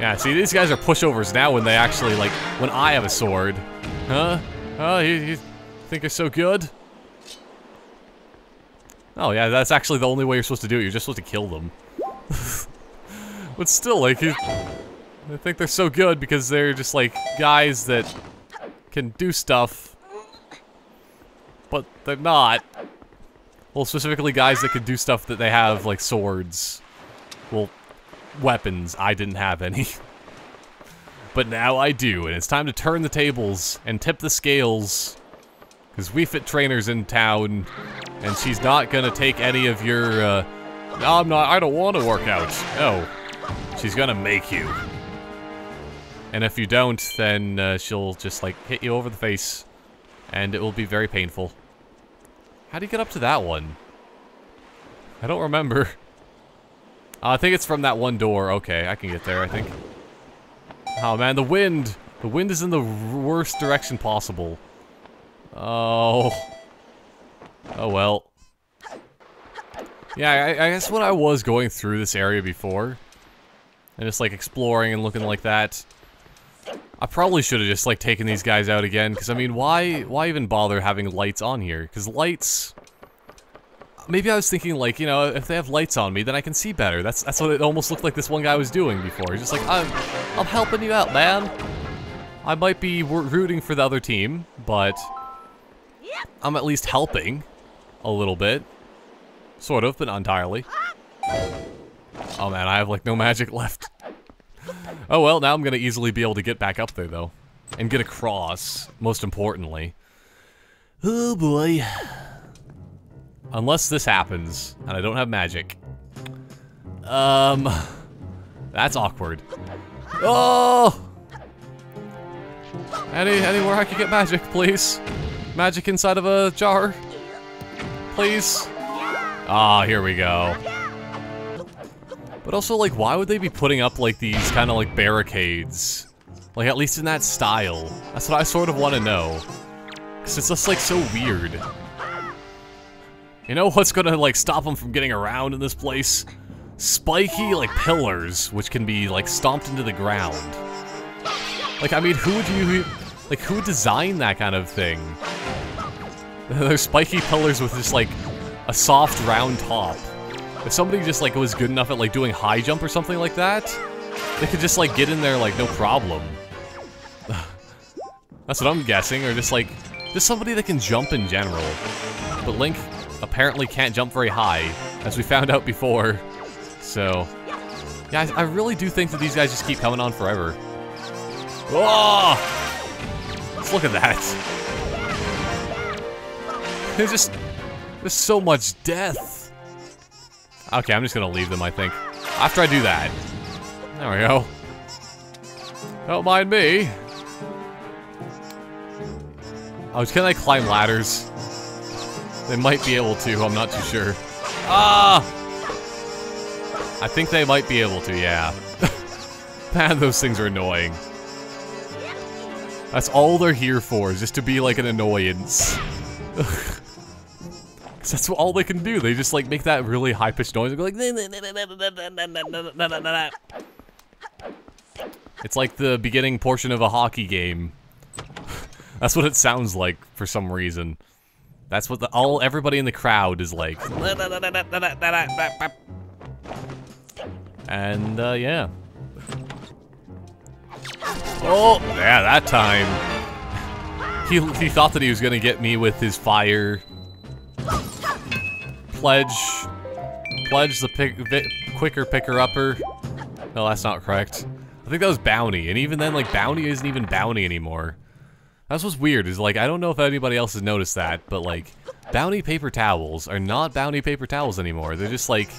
Yeah, see, these guys are pushovers now when they actually, like, when I have a sword. Huh? Oh, you, you think you're so good? Oh, yeah, that's actually the only way you're supposed to do it. You're just supposed to kill them. but still, like, you, I think they're so good because they're just, like, guys that can do stuff. But they're not. Well, specifically guys that can do stuff that they have, like, swords. Well, weapons. I didn't have any. but now I do, and it's time to turn the tables and tip the scales. Because Wii Fit Trainer's in town, and she's not gonna take any of your, uh, no, I'm not, I don't want to work out. No. She's gonna make you. And if you don't, then uh, she'll just, like, hit you over the face, and it will be very painful. How do you get up to that one? I don't remember. Uh, I think it's from that one door. Okay, I can get there, I think. Oh, man, the wind! The wind is in the worst direction possible. Oh. Oh, well. Yeah, I, I guess when I was going through this area before, and just, like, exploring and looking like that, I probably should have just, like, taken these guys out again, because, I mean, why, why even bother having lights on here? Because lights maybe I was thinking like, you know, if they have lights on me, then I can see better. That's that's what it almost looked like this one guy was doing before. He's just like, I'm, I'm helping you out, man. I might be rooting for the other team, but I'm at least helping a little bit. Sort of, but not entirely. Oh man, I have like no magic left. Oh well, now I'm gonna easily be able to get back up there though. And get across, most importantly. Oh boy. Unless this happens, and I don't have magic. Um, that's awkward. Oh! Any, anywhere I could get magic, please? Magic inside of a jar? Please? Ah, oh, here we go. But also, like, why would they be putting up, like, these kind of, like, barricades? Like, at least in that style. That's what I sort of want to know. Because it's just, like, so weird. You know what's gonna, like, stop them from getting around in this place? Spiky, like, pillars, which can be, like, stomped into the ground. Like, I mean, who would you... Like, who would design that kind of thing? There's spiky pillars with just, like, a soft, round top. If somebody just, like, was good enough at, like, doing high jump or something like that, they could just, like, get in there, like, no problem. That's what I'm guessing, or just, like, just somebody that can jump in general. But Link apparently can't jump very high, as we found out before. So, yeah, I, I really do think that these guys just keep coming on forever. Ah! Oh! Let's look at that. There's just, there's so much death. Okay, I'm just gonna leave them, I think. After I do that. There we go. Don't mind me. Oh, can I climb ladders? They might be able to, I'm not too sure. Ah! I think they might be able to, yeah. Man, those things are annoying. That's all they're here for, is just to be like an annoyance. Cause that's all they can do. They just like make that really high-pitched noise and go like It's like the beginning portion of a hockey game. That's what it sounds like for some reason. That's what the all everybody in the crowd is like. And uh, yeah. Oh, yeah, that time. He, he thought that he was gonna get me with his fire. Pledge. Pledge the pick, quicker picker-upper. No, that's not correct. I think that was Bounty, and even then, like, Bounty isn't even Bounty anymore. That's what's weird, is like, I don't know if anybody else has noticed that, but like, Bounty paper towels are not Bounty paper towels anymore. They're just like,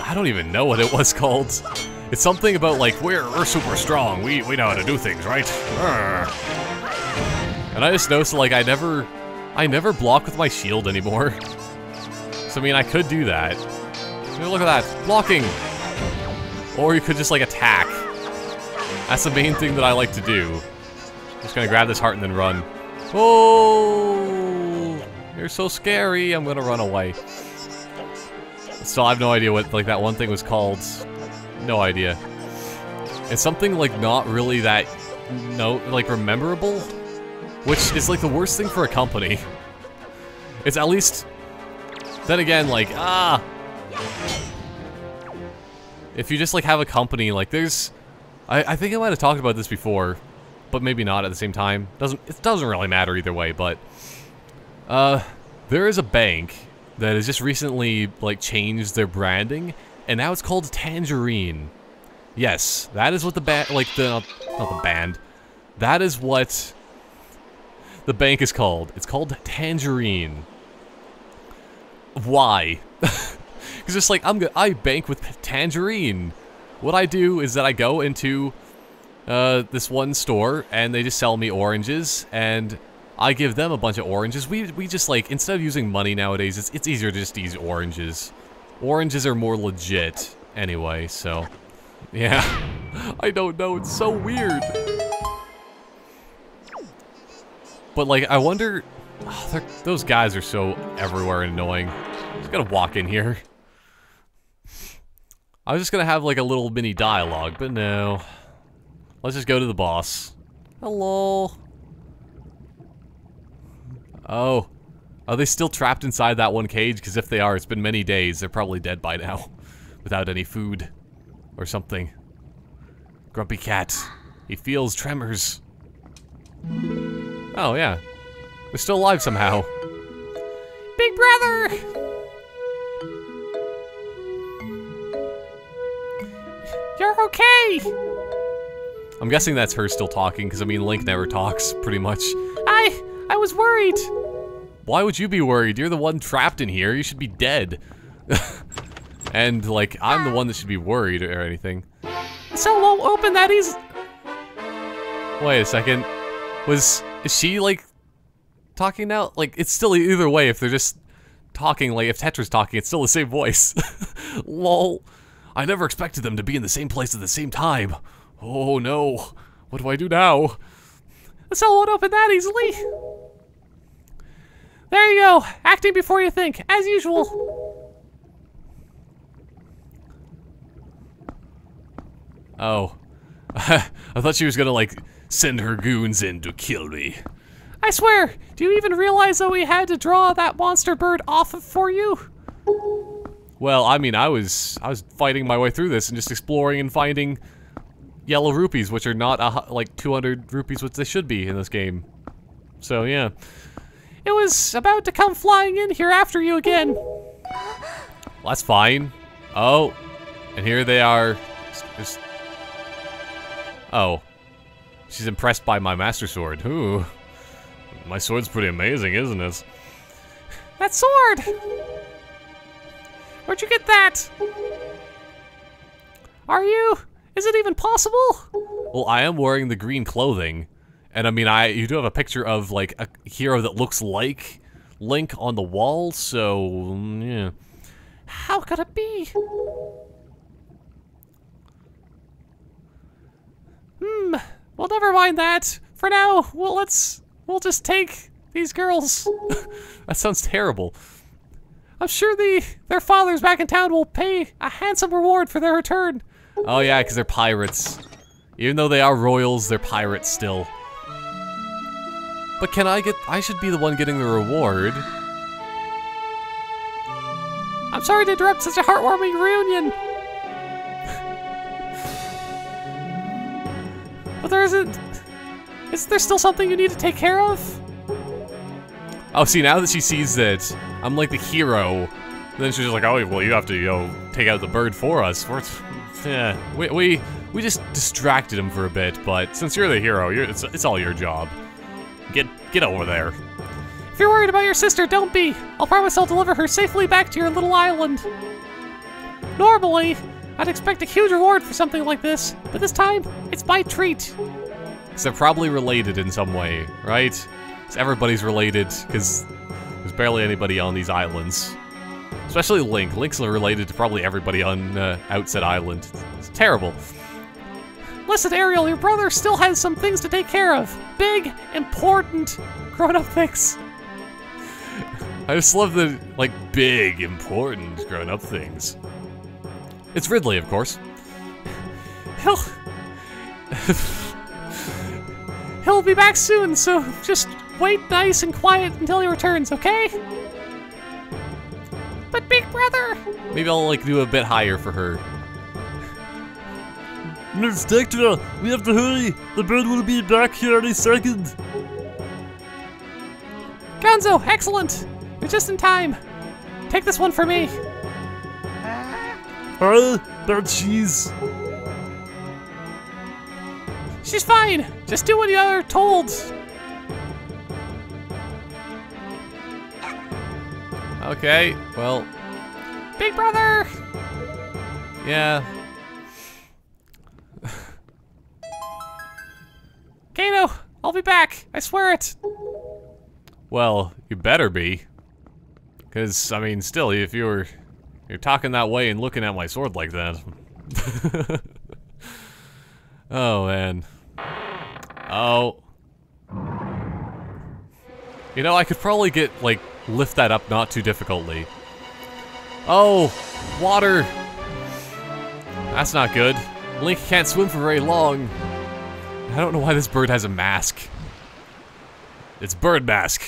I don't even know what it was called. It's something about like, we're, we're super strong, we, we know how to do things, right? And I just noticed like, I never, I never block with my shield anymore. So I mean, I could do that. I mean, look at that, blocking! Or you could just like attack. That's the main thing that I like to do. Just gonna grab this heart and then run. Oh, you're so scary. I'm gonna run away. Still I have no idea what like that one thing was called. No idea. It's something like not really that no like rememberable, which is like the worst thing for a company. It's at least then again like ah if you just like have a company like there's I, I think I might have talked about this before, but maybe not at the same time. Doesn't it doesn't really matter either way, but uh there is a bank that has just recently like changed their branding and now it's called Tangerine. Yes, that is what the band like the not, not the band. That is what the bank is called. It's called Tangerine. Why? Because it's like, I'm. I bank with Tangerine. What I do is that I go into uh, this one store, and they just sell me oranges, and I give them a bunch of oranges. We, we just, like, instead of using money nowadays, it's, it's easier to just use oranges. Oranges are more legit, anyway, so... Yeah. I don't know, it's so weird. But, like, I wonder... Oh, those guys are so everywhere and annoying. Just gotta walk in here. I was just gonna have like a little mini dialogue, but no. Let's just go to the boss. Hello. Oh. Are they still trapped inside that one cage? Because if they are, it's been many days. They're probably dead by now. Without any food. Or something. Grumpy cat. He feels tremors. Oh, yeah. They're still alive somehow. Big brother! You're okay! I'm guessing that's her still talking, because I mean, Link never talks, pretty much. I... I was worried! Why would you be worried? You're the one trapped in here, you should be dead. and, like, I'm the one that should be worried or anything. So won't open that easy- Wait a second. Was... Is she, like, talking now? Like, it's still either way if they're just talking, like, if Tetra's talking, it's still the same voice. Lol. I never expected them to be in the same place at the same time. Oh no. What do I do now? The cell won't open that easily. There you go. Acting before you think, as usual. Oh. I thought she was gonna, like, send her goons in to kill me. I swear, do you even realize that we had to draw that monster bird off for you? Well, I mean, I was I was fighting my way through this and just exploring and finding yellow rupees, which are not like 200 rupees, which they should be in this game. So yeah, it was about to come flying in here after you again. That's fine. Oh, and here they are. Just, oh, she's impressed by my master sword. Ooh, my sword's pretty amazing, isn't it? That sword! Where'd you get that? Are you? Is it even possible? Well, I am wearing the green clothing. And I mean, I you do have a picture of, like, a hero that looks like Link on the wall, so, yeah. How could it be? Hmm, well, never mind that. For now, well, let's, we'll just take these girls. that sounds terrible. I'm sure the their fathers back in town will pay a handsome reward for their return. Oh yeah, because they're pirates. Even though they are royals, they're pirates still. But can I get- I should be the one getting the reward. I'm sorry to interrupt such a heartwarming reunion. but there isn't- is there still something you need to take care of? Oh, see, now that she sees that I'm like the hero, then she's like, oh, well, you have to, you know, take out the bird for us. We're, yeah, we, we, we just distracted him for a bit, but since you're the hero, you're, it's, it's all your job. Get, get over there. If you're worried about your sister, don't be. I'll promise I'll deliver her safely back to your little island. Normally, I'd expect a huge reward for something like this, but this time, it's my treat. Because they're probably related in some way, right? everybody's related, because there's barely anybody on these islands. Especially Link. Link's are related to probably everybody on uh, Outset Island. It's terrible. Listen, Aryll, your brother still has some things to take care of. Big, important, grown-up things. I just love the, like, big, important grown-up things. It's Ridley, of course. He'll... He'll be back soon, so just wait nice and quiet until he returns, okay? But big brother... Maybe I'll, like, do a bit higher for her. Miss Tetra, we have to hurry. The bird will be back here any second. Gonzo, excellent! You're just in time. Take this one for me. Huh? Bad cheese. She's fine. Just do what you're told. Okay, well. Big brother! Yeah. Kano, I'll be back. I swear it. Well, you better be. Because, I mean, still, if you were... You're talking that way and looking at my sword like that. oh, man. Oh. You know, I could probably get, like, lift that up not too difficultly. Oh, water. That's not good. Link can't swim for very long. I don't know why this bird has a mask. It's Bird Mask.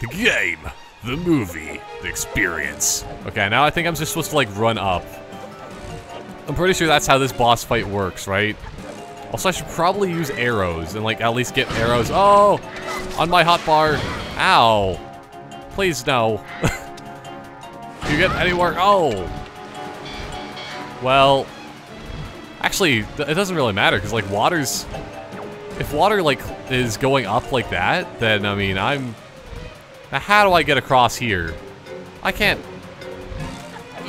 The game, the movie, the experience. Okay, now I think I'm just supposed to like run up. I'm pretty sure that's how this boss fight works, right? Also, I should probably use arrows and like at least get arrows. Oh, on my hotbar. Ow. Please no. you get anywhere? Oh. Well, actually, it doesn't really matter because like water's. If water like is going up like that, then I mean I'm. Now how do I get across here? I can't.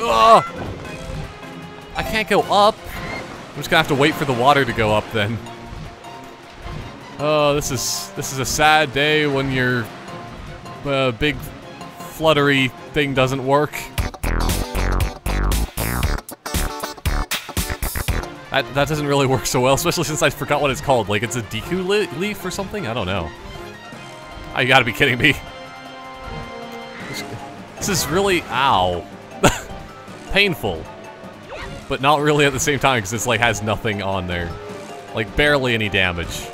Ugh. I can't go up. I'm just gonna have to wait for the water to go up then. Oh, this is this is a sad day when your uh, big fluttery thing doesn't work. That, that doesn't really work so well, especially since I forgot what it's called. Like, it's a Deku leaf or something? I don't know. You gotta be kidding me. This is really... Ow. Painful. But not really at the same time, because it's, like, has nothing on there. Like, barely any damage.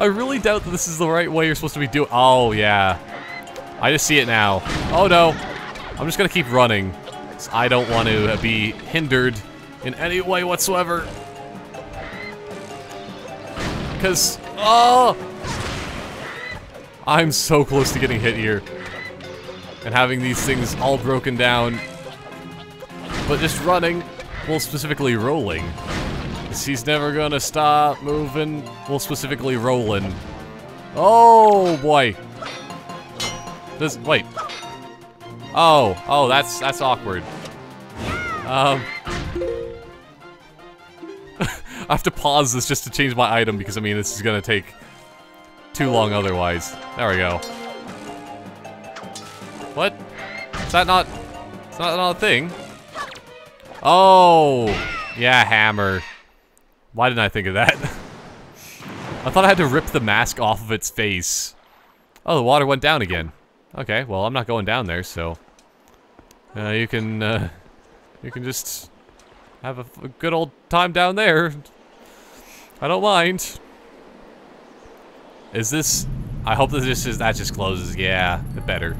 I really doubt that this is the right way you're supposed to be doing- Oh, yeah. I just see it now. Oh, no. I'm just gonna keep running. I don't want to be hindered in any way whatsoever. Because, oh! I'm so close to getting hit here. And having these things all broken down. But just running, well specifically rolling. He's never gonna stop moving, well specifically rolling. Oh boy. This, wait. Oh, oh, that's, that's awkward. Um... I have to pause this just to change my item because, I mean, this is gonna take too long otherwise. There we go. What? Is that not... It's not, not a thing? Oh! Yeah, hammer. Why didn't I think of that? I thought I had to rip the mask off of its face. Oh, the water went down again. Okay, well, I'm not going down there, so... Uh, you can, uh... You can just... Have a, good old time down there. I don't mind. Is this... I hope that this is that just closes. Yeah, it better.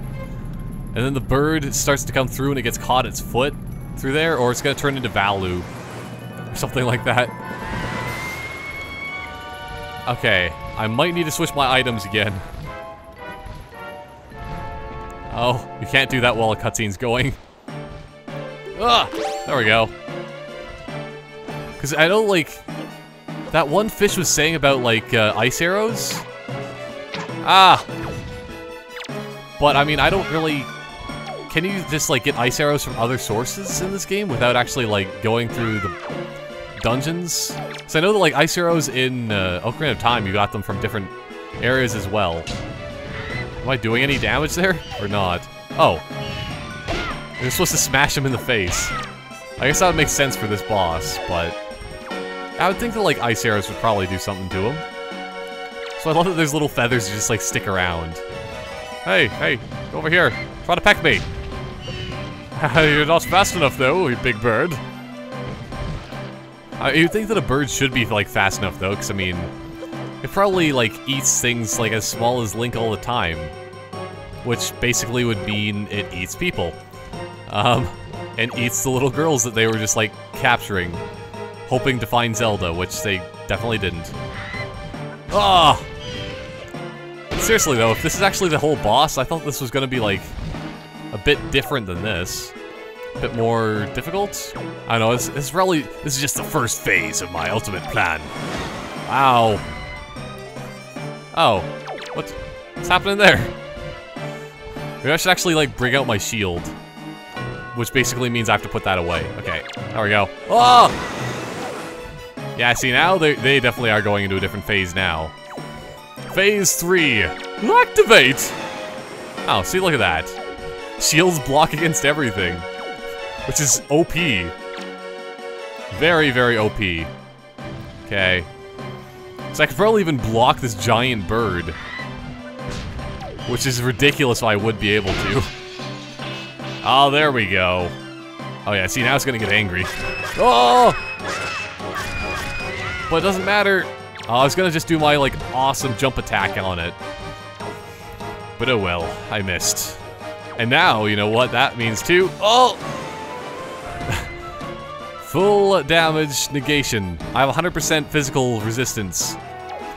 And then the bird starts to come through and it gets caught its foot through there, or it's gonna turn into Valoo. Or something like that. Okay, I might need to switch my items again. Oh, you can't do that while a cutscene's going. Ah! There we go. Because I don't, like... That one fish was saying about, like, uh, ice arrows? Ah! But, I mean, I don't really... Can you just, like, get ice arrows from other sources in this game without actually, like, going through the dungeons? So I know that, like, ice arrows in uh, Ocarina of Time, you got them from different areas as well. Am I doing any damage there? Or not? Oh. You're supposed to smash him in the face. I guess that would make sense for this boss, but... I would think that, like, ice arrows would probably do something to him. So I love that there's little feathers just, like, stick around. Hey, hey, go over here. Try to peck me. You're not fast enough, though, you big bird. Uh, you'd think that a bird should be, like, fast enough, though, because, I mean, it probably, like, eats things, like, as small as Link all the time. Which basically would mean it eats people. Um, and eats the little girls that they were just, like, capturing. Hoping to find Zelda, which they definitely didn't. Ah! Seriously, though, if this is actually the whole boss, I thought this was gonna be, like, a bit different than this. A bit more difficult? I know, it's, it's really, this is just the first phase of my ultimate plan. Wow. Oh. What, what's happening there? Maybe I should actually, like, bring out my shield. Which basically means I have to put that away. Okay, there we go. Oh! Yeah, I see, now they, they definitely are going into a different phase now. Phase 3. Activate! Oh, see, look at that. Shields block against everything. Which is OP. Very, very OP. Okay. So I could probably even block this giant bird. Which is ridiculous if I would be able to. Oh, there we go. Oh yeah, see, now it's gonna get angry. Oh! But it doesn't matter. Oh, I was gonna just do my, like, awesome jump attack on it. But oh well, I missed. And now, you know what that means too? Oh! Full damage negation. I have 100% physical resistance.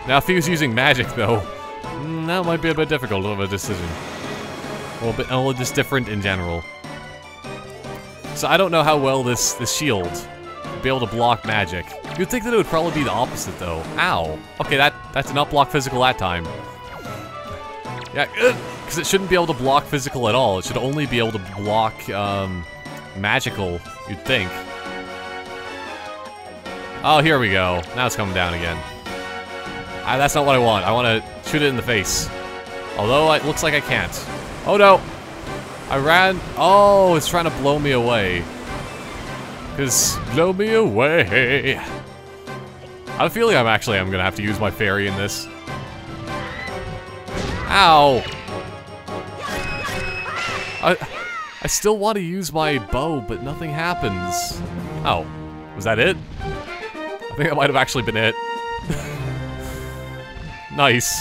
Now, if he was using magic, though, mm, that might be a bit difficult of a decision. Well, but oh, just different in general. So I don't know how well this this shield will be able to block magic. You'd think that it would probably be the opposite, though. Ow. Okay, that that's not block physical that time. Yeah, because it shouldn't be able to block physical at all. It should only be able to block um, magical, you'd think. Oh, here we go. Now it's coming down again. I, that's not what I want. I want to shoot it in the face. Although it looks like I can't. Oh no! I ran. Oh, it's trying to blow me away. Cause blow me away. I have a feeling I'm actually I'm gonna have to use my fairy in this. Ow! I I still want to use my bow, but nothing happens. Oh, was that it? I think that might have actually been it. nice.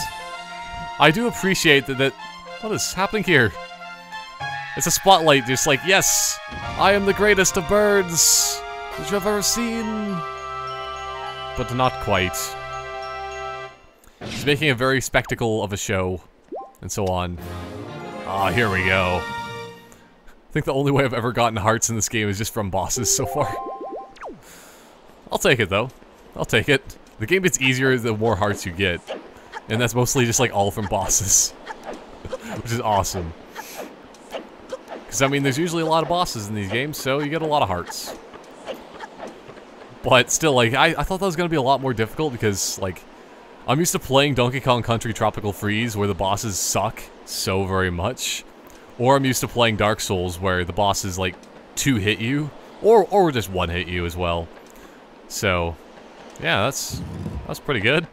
I do appreciate that, that... What is happening here? It's a spotlight, just like, yes, I am the greatest of birds that you have ever seen. But not quite. He's making a very spectacle of a show, and so on. Ah, here we go. I think the only way I've ever gotten hearts in this game is just from bosses so far. I'll take it, though. I'll take it. The game gets easier the more hearts you get. And that's mostly just, like, all from bosses. Which is awesome. Because, I mean, there's usually a lot of bosses in these games, so you get a lot of hearts. But still, like, I, I thought that was going to be a lot more difficult because, like, I'm used to playing Donkey Kong Country Tropical Freeze where the bosses suck so very much. Or I'm used to playing Dark Souls where the bosses, like, two-hit you. Or, or just one-hit you as well. So, yeah, that's, that's pretty good.